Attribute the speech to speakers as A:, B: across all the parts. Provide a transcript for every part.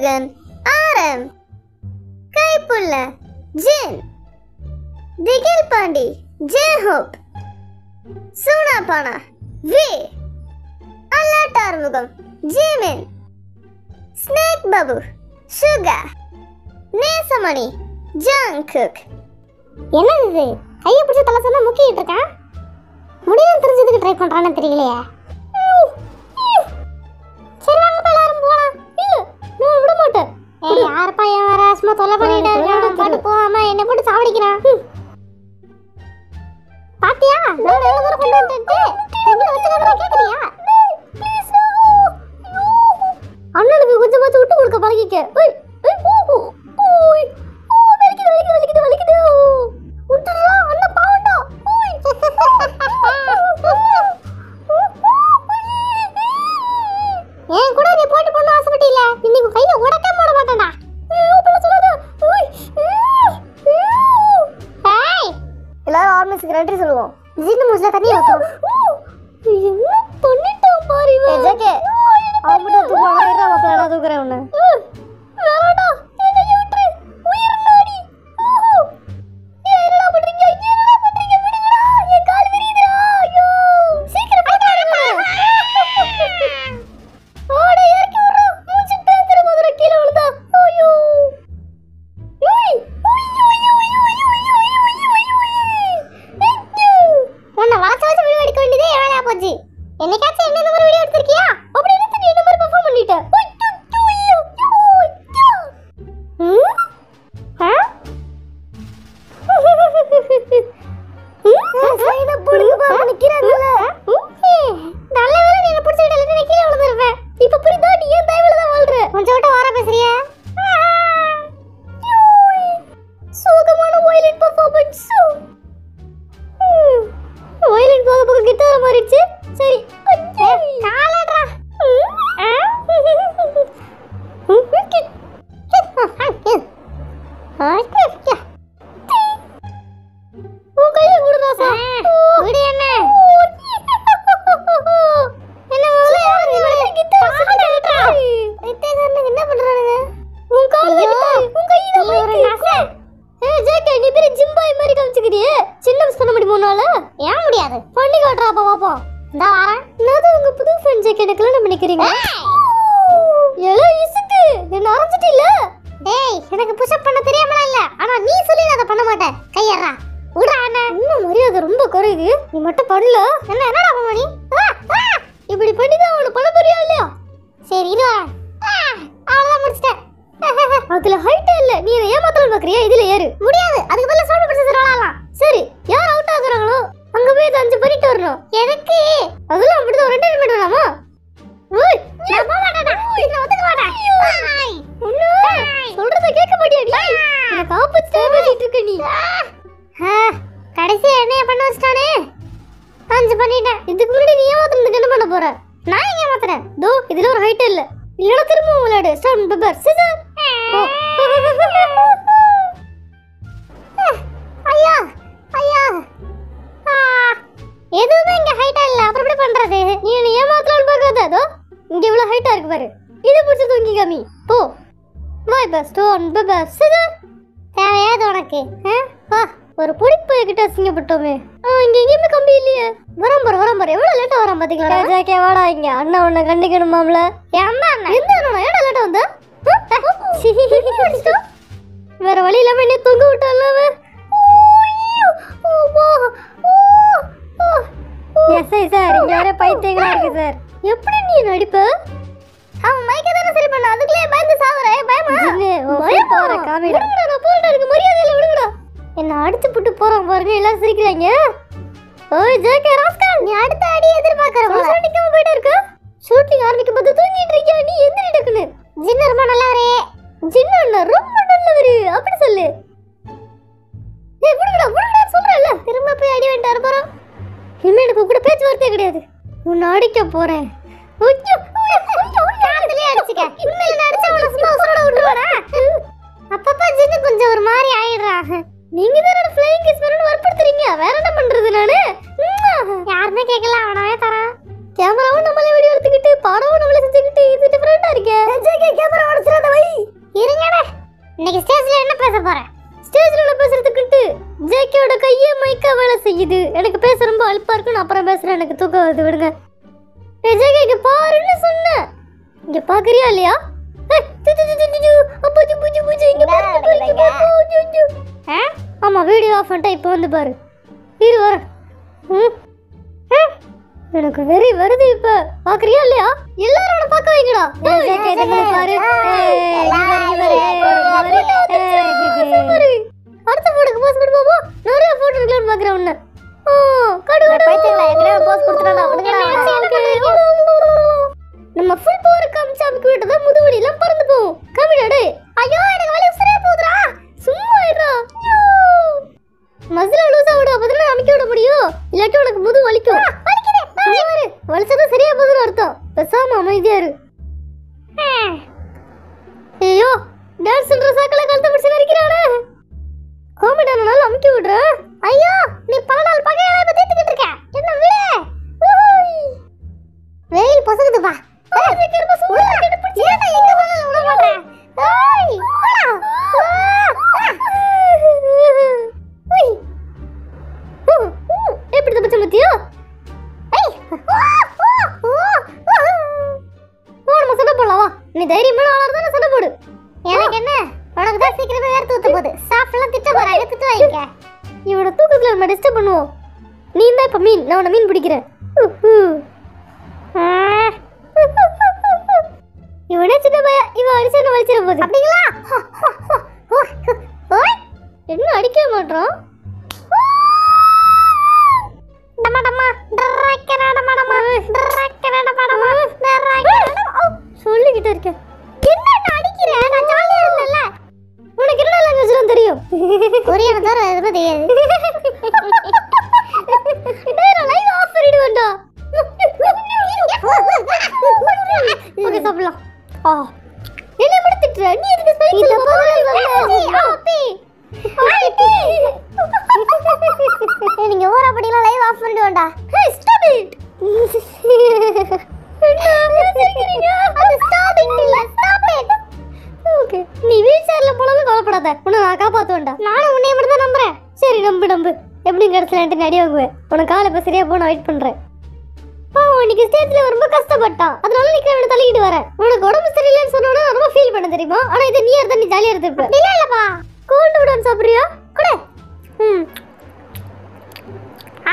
A: முருகன் ஆரம் கைப்புள்ள ஜென் திகில் Pandi J Hope Soonapaana V அல்லாட்டார்முகம் Jimin snake பபு சுகா நேசமணி ஜாங்குக் என்னது இது? கையை பிடிச்சி தலை சொன்னா முக்கிட்டு இருக்கான் முடியும் தெரிஞ்சதுக்கு ட்ரை பண்ணுறான்னு தெரியலையே. তলা Orta பேசிட்டு நீ கடைசியா என்னைய பண்ண வச்சிட்டானே. அஞ்சு பண்ணிட்டேன். இதுக்கு முன்னாடி நீ ஏமாத்துறதுக்கு என்ன பண்ண போற? நான் எங்க ஏமாத்துறேன்? தோ இதுல ஒரு ஹைட் இல்ல. இல்லைன்னா திரும்ப உங்களோட ஸ்டோன் பேப்பர் சிசர் ஐயா ஐயா. ஆ, எதுவுமே இங்க ஹைட்டா இல்ல. அப்புறம் எப்படி பண்றது? நீ என்ன ஏமாத்தலாம்னு பார்க்காத அதோ இங்க இவ்வளவு ஹைட்டா இருக்கு பாரு. இது பிடிச்சி தூங்கி காமி போ வா பஸ் ஸ்டோன் பேப்பர் சிசர் தேவையாது உனக்கு? வா ஒரு புடிப்பு கிட்ட அசிங்கப்பட்டோமே. இங்க எங்கேயுமே கம்பி இல்லையே. வரம் பாரு வரம் பாரு. எவ்வளவு லேட்டா வரான் பாத்தீங்களா? ஜாக்கே வாடா இங்க. அண்ணா உன்னை கண்டிக்கணுமாம்ல என் அண்ணா எந்த அண்ணா? ஏடா லேட்டா வந்த? வேற வழி இல்லாம என்ன தொங்க விட்டான்ல அவன் எஸ்ஐ சார். இங்க வேற பைத்தியங்களா இருக்கு சார். எப்படி நீ நடிப்ப அவன் மைக்க தானே சரி பண்ண. அதுக்குள்ளே பயந்து சாவறே. பயமா? பயமா? காமெடி. போறேன் எனக்கு மரியாதை இல்ல விடுங்கடா. என்ன அடிச்சு புட்டு போறான் பாருங்க எல்லாம் சிரிக்கிறாங்க ஓய் ஜேகே ராஸ்கல் நீ அடுத்த அடி எதிர்பார்க்கற போல. நிக்காம போயிட்டு இருக்க. ஷூட்டிங் ஆரம்பிக்கும் போது தூங்கிட்டு இருக்கியா? நீ எந்திரி டக்குனு ஜின் ரொம்ப நல்லவரே ஜின் அண்ணா ரொம்ப நல்லவரு. அப்படி சொல்லு. ஏய் விடுங்கடா விடுங்கடா சொல்றேன்ல. திரும்ப போய் அடி வேண்டாம் போறோம் இனிமே எனக்கு கூட பேச்சுவார்த்தையே கிடையாது. உன்னை அடிக்க போறேன். ஐயோ, அடிச்சுக்க. உண்மையில அடிச்சா உன்னை சும்மா உசுரோட விட்டுருவானா? அப்பப்ப ஜின்னு கொஞ்சம் ஒரு மாதிரி ஆயிடுறாங்க நீங்க தானே ஃப்ளைங் கிஸ் பண்ணு வற்புறுத்துறீங்க. வேற என்ன பண்றது நானு? யாருமே கேட்கல அவனவே தரான். கேமராவும் நம்மளே வீடியோ எடுத்துக்கிட்டு படமும் நம்மளே செஞ்சுக்கிட்டு இது டிஃபரெண்டா இருக்கே. கேமரா உடச்சிடாத வை. இருங்கடா. இன்னைக்கு ஸ்டேஜ்ல என்ன பேச போறேன்? ஸ்டேஜ்ல பேசுறதுக்குன்ட்டு ஜேகேயோட கையே மைக்கா வேலை செய்யுது. எனக்கு பேச ரொம்ப அலுப்பா இருக்கு நான் அப்புறம் பேசுறேன். எனக்கு தூக்கம் வருது விடுங்க. ஏய் ஜேகே இங்க பாருன்னு சொன்னேன். இங்க பாக்குறியா இல்லையா? ஏய், து, து, து, து, து, து. அப்பா, ஜு, புஜு, புஜு, இங்க பாரு, இங்க பாரு, இங்க பாரு. ஓ, ஜு, ஜு. ஆமா வீடியோ ஆஃப் பண்ணிட்டா இப்போ வந்து பாரு. இரு வர. எனக்கு வெறி வருது இப்ப. பாக்குறியா இல்லையா? எல்லாரும் அவனை பார்க்க வைங்கடா. பாரு அடுத்த போட்டுக்கு போஸ் கொடு பாப்போம் நிறைய போட்டோ இருக்கலாம்னு பாக்குறேன் உன்ன. ஓ கடு கடு.
B: பைத்தியங்களா, விடுங்கடா.
A: நம்ம ஃபுல் பவர் காமிச்சு அமைக்க விட்டதா முதுவலி எல்லாம் பறந்து போகும். காமிடா டேய் ஐயோ எனக்கு வலி உசுரே போகுதுடா. சும்மா இருடா. மசில லூசா விடு அப்பதான் அமைக்க விட முடியும். இல்லாட்டி உனக்கு முது வலிக்கும். வலிச்சதா சரியா போகுதுன்னு அர்த்தம். பேசாம அமைதியா இரு. ஐயோ டான்ஸ்ன்ற சாக்கல கழுத்த பிடிச்சு நரிக்கிறானே. காமெடி நாள் அமுக்கி விடுறேன் ஐயோ நீ பல நாள் பகையால இப்ப தீர்த்துக்கிட்டு இருக்க. என்ன விடு. வெயில் பொசுக்குதுப்பா எப்படி நம்ம நீ தைரியமான ஆளா இருந்தா சண்டை போடு
B: எனக்கு என்ன உனக்கு தான் சீக்கிரமே வேர்த்து ஊத்த போகுது சாப்பிடலாம் திட்ட போறாங்க திட்டு வாங்கிக்க
A: இவனோட தூக்கத்துல நம்ம டிஸ்டர்ப் பண்ணுவோம் நீ தான் இப்ப மீன் நான் மீன் பிடிக்கிறேன். பையன் இவன் அடிச்சு என்ன வலிச்சிட போகுது
B: அப்படிங்களா
A: ஓய், உனக்கு காலை இப்போ சரியா போன வெயிட் பண்றேன். பாவம் இன்னைக்கு ஸ்டேஜ்ல ரொம்ப கஷ்டப்பட்டான் அதனால நீ கிளம்பி தள்ளிக்கிட்டு வரேன். உனக்கு உடம்பு சரியில்லைன்னு சொன்னோட ரொம்ப ஃபீல் பண்ண தெரியுமா? ஆனா இது நீ இருந்தா நீ ஜாலியா இருந்திருப்ப
B: இல்ல இல்லப்பா.
A: கூண்டு விடாம சாப்பிடுறியா? கூட. ம்.
B: ஆ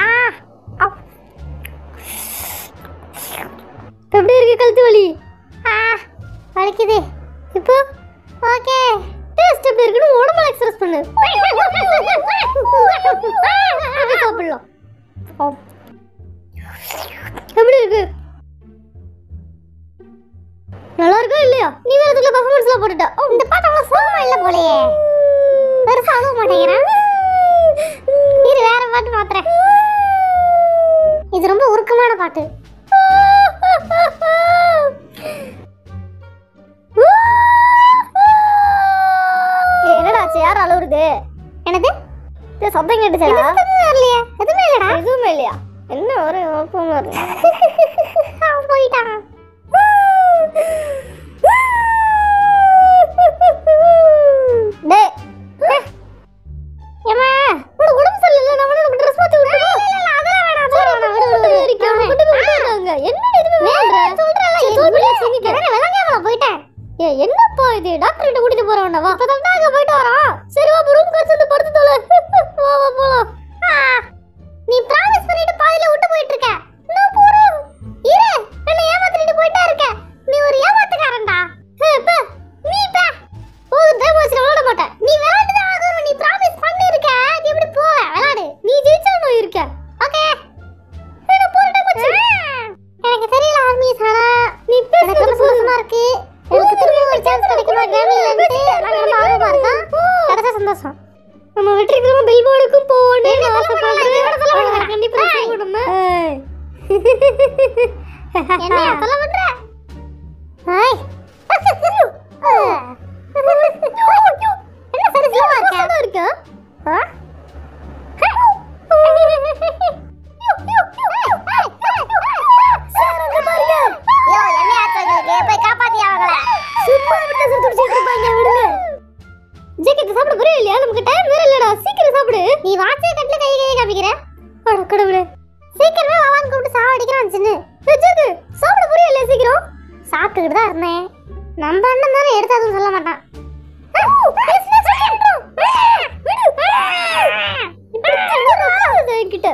A: எப்படி இருக்கு கழுத்து வலி?
B: ஆ வலிக்குது.
A: இப்போ?
B: ஓகே.
A: டேஸ்ட் எப்படி இருக்குன்னு உடம்பு எக்ஸ்பிரஸ் பண்ணு. சாப்பிடலாம். ஆம். எப்படி இருக்கு? நல்லா இருக்கா இல்லையா? நீ வேற இதுல பெர்ஃபார்மன்ஸ்ல போட்டுட்ட. ஓ,
B: இந்த பாட்டு அவ்வளவு சோகமா இல்ல போலயே. பெருசா அழுவ மாட்டேங்கிறான் இரு வேற பாட்டு மாத்துறேன். இது ரொம்ப உருக்கமான பாட்டு.
A: என்னடா ஆச்சு? யார் அழுவுறது?
B: என்னது?
A: சத்தம் கேட்டுச்சா?
B: எதுவுமே வரலையே எதுவுமே இல்லடா
A: எதுவுமே இல்லையா என்ன ஒரு குழப்பமா இருக்கு
B: அவன் போயிட்டான்
A: என்ன
B: சொல்ல விடுற ஹாய் என்ன இருக்க
A: இருக்கா?
B: ஆ?
A: சாப்பிட இல்லையா நமக்கு டைம் வேற இல்லடா. சீக்கிரம் சாப்பிடு.
B: நீ வாட்சே கட்டில கை கை காமிக்கிற?
A: அட கடவுளே.
B: சீக்கிரமே வாவான்னு கூப்பிட்டு சாவடிக்கிறான் சின்னு
A: ஏய், சாப்பிட புரியல சீக்கிரம்.
B: சாப்பிட்டுக்கிட்டு தான் இருந்தேன். நம்ம அண்ணன் தானே எடுத்தாதும் சொல்ல மாட்டான்.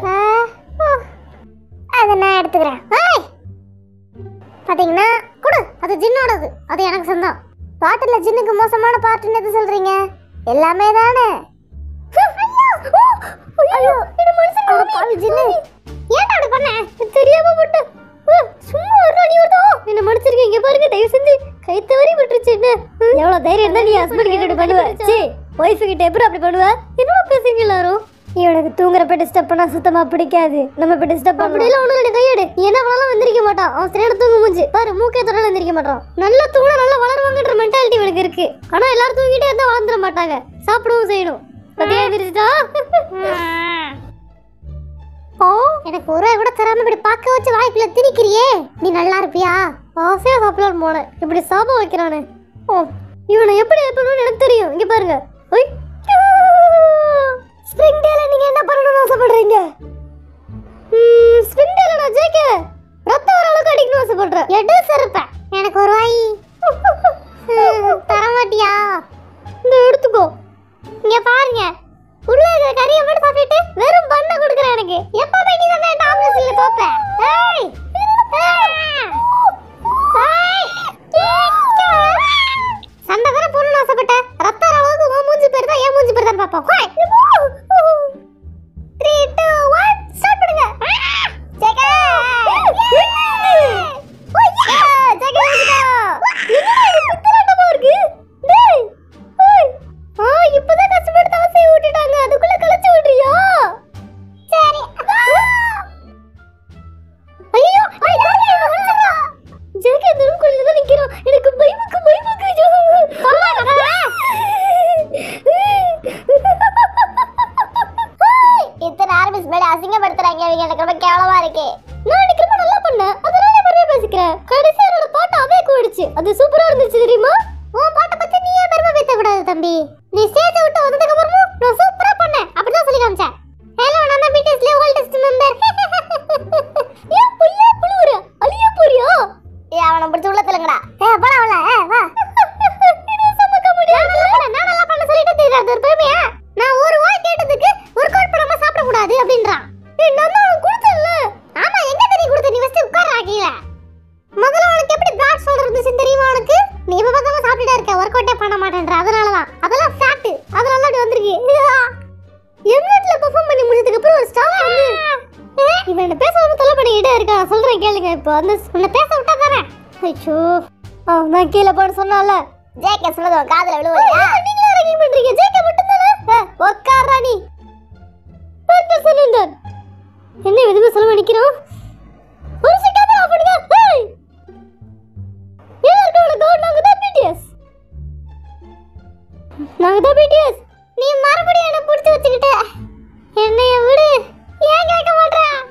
B: ஆ, அதை நான் எடுத்துக்கிறேன். ஏய்! கொடு அது ஜின்னோடது. அது எனக்கு சொந்தம். பாட்டுல ஜின்னுக்கு மோசமான பாட்டுன்னு எது சொல்றீங்க? எல்லாமே தானே.
A: ஐயோ என்ன மனுஷன்
B: அட பாவி ஜின்னு. ஏன்டா அப்படி பண்ண?
A: தெரியாம போட்டேன் ஆ, சும்மா ஒரு அடி வருதோ என்ன மன்னிச்சிருக்கேன் இங்க பாருங்க தயவு செஞ்சு கை தவறி விட்டுருச்சு என்ன? எவ்வளவு தைரியம் இருந்தா நீ ஹஸ்பண்ட் கிட்ட இப்படி பண்ணுவ? சீ ஒய்ஃப் கிட்ட எப்படி அப்படி பண்ணுவ? என்னடா பேசுறீங்க எல்லாரும்? இவனுக்கு தூங்குறப்ப டிஸ்டர்ப் பண்ணா சுத்தமா பிடிக்காது. நம்ம இப்ப டிஸ்டர்ப் பண்ண அப்படி எல்லாம் ஒண்ணு கையெடு என்ன பண்ணாலும் வந்திருக்க மாட்டான். அவன் சரியான தூங்க மூஞ்சி. பாரு மூக்கே தொடர்ந்து வந்திருக்க மாட்டான். நல்லா தூங்கினா நல்லா வளருவாங்கன்ற மென்டாலிட்டி இவனுக்கு இருக்கு. ஆனா எல்லாரும் தூங்கிட்டே இருந்தா வளர்ந்துட மாட்டாங்க. சாப்பிடவும் செய்யணும். பத்தியா எந்திரிச்சிட்டா
B: ஓ எனக்கு ஒரு ரூபாய் கூட தராம இப்படி பார்க்க வச்சு வாய்க்குள்ள திணிக்கிறியே. நீ நல்லா இருப்பியா?
A: ஆசையா சாப்பிடலாம் போனேன். இப்படி சாபம் வைக்கிறானே. ஓ இவனை எப்படி ஏற்படணும்னு எனக்கு தெரியும். இங்க பாருங்க. ஓய் ஸ்ப்ரிங் டேல நீங்க என்ன பண்ணணும்னு ஆசைப்படுறீங்க? ஸ்ப்ரிங் டேல நான் ஜெயிக்க. ரத்தம் வர அளவுக்கு அடிக்கணும்னு ஆசைப்படுறேன்.
B: எடு ஆர்மிஸ் மேல அசிங்கப்படுத்துறாங்க இவங்க எனக்கு ரொம்ப கேவலமா இருக்கு.
A: நான் எனக்கு ரொம்ப நல்லா பண்ணேன். அதனால பெருமையா பேசிக்கிறேன். கடைசியா என்னோட பாட்டு அவே கூடிச்சு அது சூப்பரா இருந்துச்சு தெரியுமா?
B: உன் பாட்டை பத்தி நீ ஏன் பெருமை பேச கூடாது தம்பி? நீ ஸ்டேஜ் விட்டு வந்ததுக்கு அப்புறமும் நான் சூப்பரா பண்ணேன். அப்படிதான் சொல்லி காமிச்சேன்.
A: வந்து உன்னை
B: பேச விட்டா தரேன் ஐயோ நான் கீழே போட சொன்னால ஜேகே
A: சொன்னது உன் காதுல
B: விழுவலையா நீங்க ரேகிங் பண்றீங்க. ஜேகே மட்டும் தானே உட்காரா ராணி. டாக்டர் என்ன எதுவுமே சொல்ல நிக்கிறோம்? ஒரு செகண்ட் ஆஃப் பண்ணுங்க
A: ஏய்!
B: எல்லாரோட கவுன் நாங்க பிடிஎஸ் நீ
A: மறுபடியும் என்ன
B: புடிச்சு வச்சுக்கிட்ட. என்னைய
A: விடு. ஏன் கேட்க மாட்டேன்